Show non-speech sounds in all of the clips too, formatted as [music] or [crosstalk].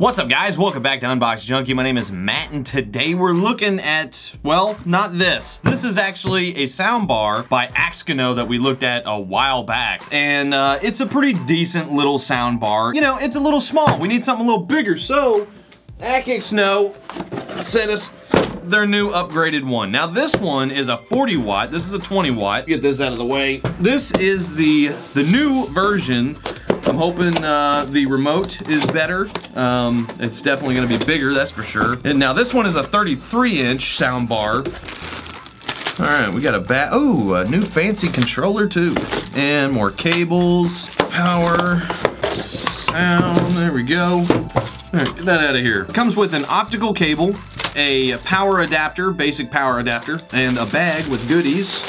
What's up guys? Welcome back to Unbox Junkie. My name is Matt and today we're looking at, well, not this. This is actually a soundbar by AKIXNO that we looked at a while back. And uh, it's a pretty decent little soundbar. You know, it's a little small. We need something a little bigger. So, AKIXNO sent us their new upgraded one. Now this one is a 40 watt. This is a 20 watt. Get this out of the way. This is the, the new version I'm hoping uh, the remote is better. Um, it's definitely gonna be bigger, that's for sure. And now this one is a 33 inch sound bar. All right, we got a bat, oh, a new fancy controller too. And more cables, power, sound, there we go. All right, get that out of here. Comes with an optical cable, a power adapter, basic power adapter, and a bag with goodies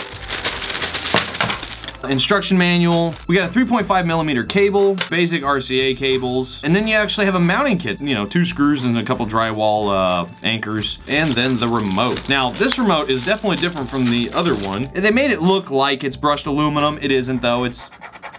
instruction manual. We got a 3.5 millimeter cable, basic RCA cables, and then you actually have a mounting kit, you know, two screws and a couple drywall uh, anchors, and then the remote. Now, this remote is definitely different from the other one. They made it look like it's brushed aluminum. It isn't though, it's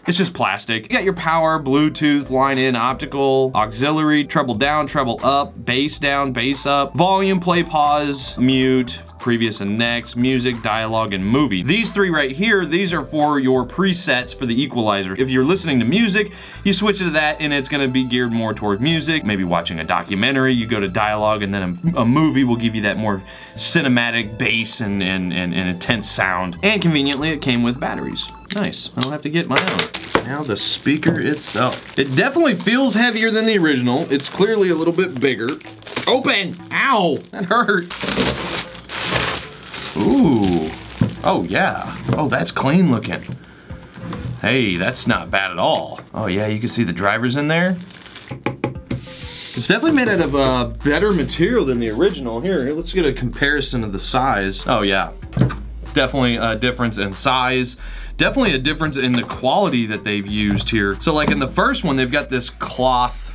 it's just plastic. You got your power, Bluetooth, line in, optical, auxiliary, treble down, treble up, bass down, bass up, volume, play, pause, mute, previous and next, music, dialogue, and movie. These three right here, these are for your presets for the equalizer. If you're listening to music, you switch it to that and it's gonna be geared more toward music. Maybe watching a documentary, you go to dialogue and then a, a movie will give you that more cinematic bass and, and, and, and intense sound. And conveniently, it came with batteries. Nice, I don't have to get my own. Now the speaker itself. It definitely feels heavier than the original. It's clearly a little bit bigger. Open! Ow! That hurt. Ooh. Oh, yeah. Oh, that's clean looking. Hey, that's not bad at all. Oh, yeah, you can see the drivers in there. It's definitely made out of uh, better material than the original. Here, let's get a comparison of the size. Oh, yeah. Definitely a difference in size. Definitely a difference in the quality that they've used here. So like in the first one, they've got this cloth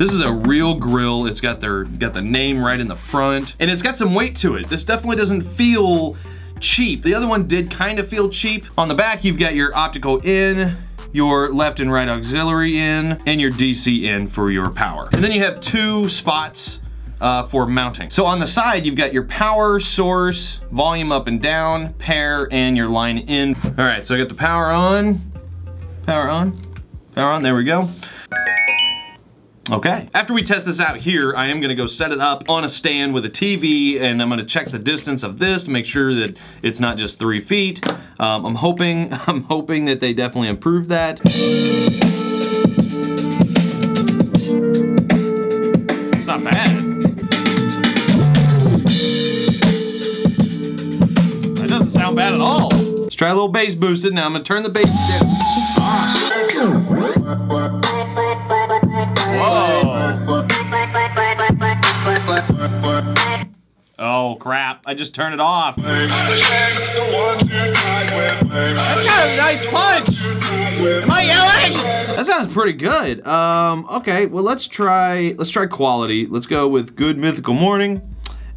this is a real grill. It's got their got the name right in the front and it's got some weight to it. This definitely doesn't feel cheap. The other one did kind of feel cheap. On the back, you've got your optical in, your left and right auxiliary in, and your DC in for your power. And then you have two spots uh, for mounting. So on the side, you've got your power source, volume up and down, pair, and your line in. All right, so I got the power on, power on, power on, there we go. Okay. After we test this out here, I am gonna go set it up on a stand with a TV and I'm gonna check the distance of this to make sure that it's not just three feet. Um, I'm hoping, [laughs] I'm hoping that they definitely improve that. It's not bad. That doesn't sound bad at all. Let's try a little bass boosted. Now I'm gonna turn the bass down. I just turn it off. That's got a nice punch! Am I yelling? That sounds pretty good. Um, okay, well let's try, let's try quality. Let's go with Good Mythical Morning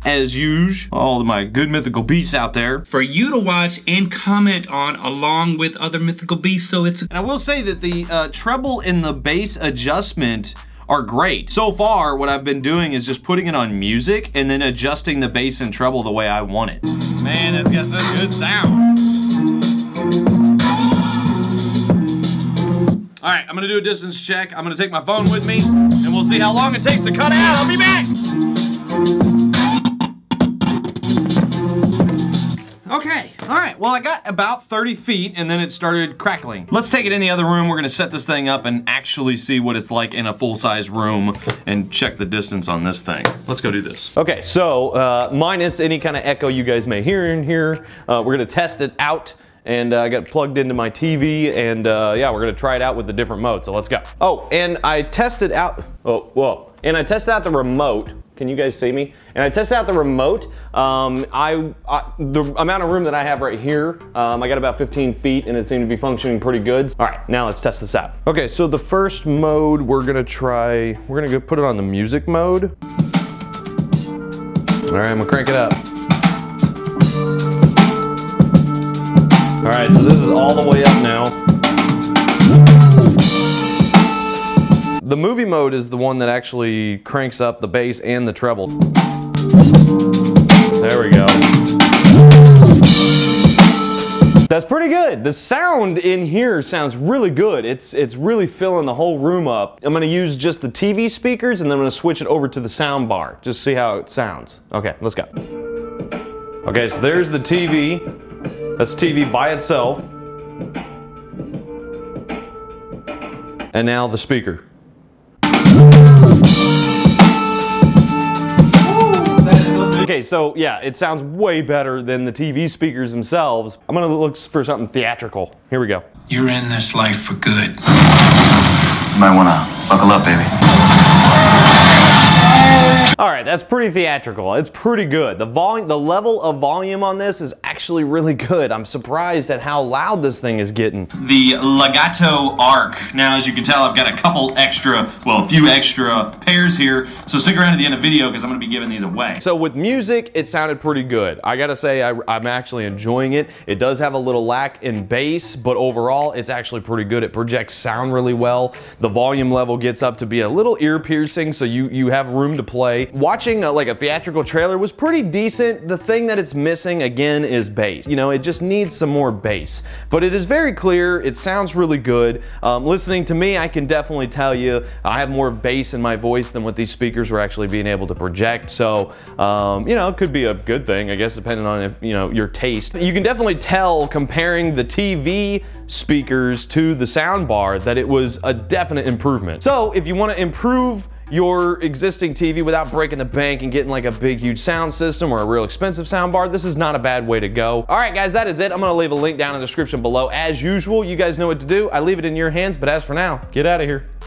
as usual, all of my good mythical beasts out there. For you to watch and comment on along with other mythical beasts, so it's... And I will say that the uh, treble in the bass adjustment are great. So far, what I've been doing is just putting it on music and then adjusting the bass and treble the way I want it. Man, that's got some good sound. All right, I'm gonna do a distance check. I'm gonna take my phone with me and we'll see how long it takes to cut out. I'll be back. All right, well I got about 30 feet and then it started crackling. Let's take it in the other room. We're gonna set this thing up and actually see what it's like in a full-size room and check the distance on this thing. Let's go do this. Okay, so uh, minus any kind of echo you guys may hear in here, uh, we're gonna test it out and uh, I got plugged into my TV and uh, yeah, we're gonna try it out with the different modes, so let's go. Oh, and I tested out, oh, whoa. And I tested out the remote can you guys see me? And I tested out the remote. Um, I, I, the amount of room that I have right here, um, I got about 15 feet and it seemed to be functioning pretty good. All right, now let's test this out. Okay, so the first mode we're gonna try, we're gonna go put it on the music mode. All right, I'm gonna crank it up. All right, so this is all the way up now. The movie mode is the one that actually cranks up the bass and the treble. There we go. That's pretty good. The sound in here sounds really good. It's it's really filling the whole room up. I'm gonna use just the TV speakers and then I'm gonna switch it over to the sound bar. Just see how it sounds. Okay, let's go. Okay, so there's the TV. That's TV by itself. And now the speaker. Okay, so yeah, it sounds way better than the TV speakers themselves. I'm gonna look for something theatrical. Here we go. You're in this life for good. You might wanna buckle up, baby. All right, that's pretty theatrical. It's pretty good. The volume, the level of volume on this is actually really good. I'm surprised at how loud this thing is getting. The Legato Arc. Now, as you can tell, I've got a couple extra, well, a few extra pairs here. So stick around to the end of the video because I'm going to be giving these away. So with music, it sounded pretty good. I got to say, I, I'm actually enjoying it. It does have a little lack in bass, but overall, it's actually pretty good. It projects sound really well. The volume level gets up to be a little ear piercing, so you, you have room to play. Watching a, like a theatrical trailer was pretty decent. The thing that it's missing again is bass. You know, it just needs some more bass. But it is very clear. It sounds really good. Um, listening to me, I can definitely tell you I have more bass in my voice than what these speakers were actually being able to project. So, um, you know, it could be a good thing, I guess, depending on if, you know, your taste. You can definitely tell comparing the TV speakers to the sound bar that it was a definite improvement. So if you want to improve your existing TV without breaking the bank and getting like a big huge sound system or a real expensive sound bar, this is not a bad way to go. All right guys, that is it. I'm gonna leave a link down in the description below. As usual, you guys know what to do. I leave it in your hands, but as for now, get out of here.